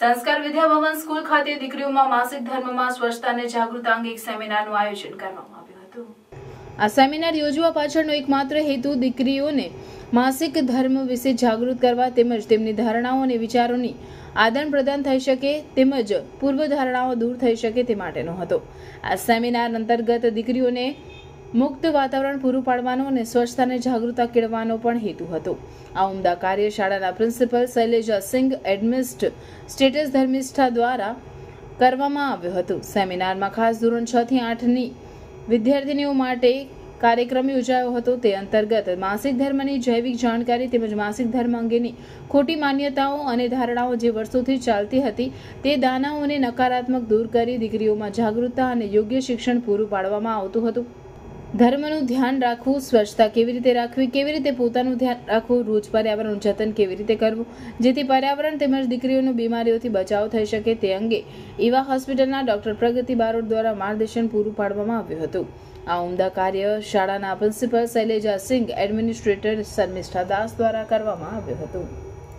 સંસ્કાર વિદ્યાભવન સ્કૂલ ખાતે દીકરીઓમાં માસિક ધર્મમાં સ્વચ્છતા અને જાગૃતતા અંગે એક સેમિનારનું આયોજન કરવામાં આવ્યું હતું. આ સેમિનાર યોજવા પાછળનો એકમાત્ર હેતુ દીકરીઓને માસિક ધર્મ વિશે જાગૃત કરવા તેમજ તેમની ધારણાઓ અને વિચારોની આદાન પ્રદાન થઈ શકે તેમજ પૂર્વ ધારણાઓ દૂર થઈ શકે તે માટેનો હતો. આ સેમિનાર અંતર્ગત દીકરીઓને મુક્ત વાતાવરણ પૂરું પાડવાનો અને સ્વચ્છતાને જાગૃતતા કેળવવાનો પણ હેતુ હતો. આ ઉમદા કાર્ય શાળાના પ્રિન્સિપલ શૈલેજા સિંઘ એડમિસ્ટ સ્ટેટસ ધર્મિષ્ઠા દ્વારા કરવામાં આવ્યું હતું. સેમિનારમાં ખાસ ધોરણ છ થી આઠની વિદ્યાર્થીનીઓ માટે કાર્યક્રમ યોજાયો હતો. તે અંતર્ગત માસિક ધર્મની જૈવિક જાણકારી તેમજ માસિક ધર્મ અંગેની ખોટી માન્યતાઓ અને ધારણાઓ જે વર્ષોથી ચાલતી હતી, તે દાનાઓને નકારાત્મક દૂર કરી દીકરીઓમાં જાગૃતતા અને યોગ્ય શિક્ષણ પૂરું પાડવામાં આવતું હતું. ધર્મનું ધ્યાન રાખવું, સ્વચ્છતા કેવી રીતે રાખવી, કેવી રીતે પોતાનું ધ્યાન રાખવું, રોજ પર્યાવરણનું જતન કેવી રીતે કરવું, જેથી પર્યાવરણ તેમજ દીકરીઓનો બીમારીઓથી બચાવ થઈ શકે તે અંગે ઈવા હોસ્પિટલના ડોક્ટર પ્રગતિ બારોટ દ્વારા માર્ગદર્શન પૂરું પાડવામાં આવ્યું હતું. આ ઉમદા કાર્ય શાળાના પ્રિન્સિપલ શૈલેજા સિંઘ, એડમિનિસ્ટ્રેટર શર્મિષ્ઠા દાસ દ્વારા કરવામાં આવ્યું હતું.